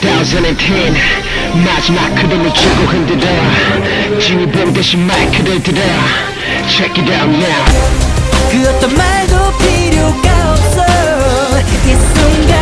2010 마지막 그림을 주고 흔들어 지니봉 대신 마이크를 들어 Check it out now. 그 어떤 말도 필요가 없어. 이 순간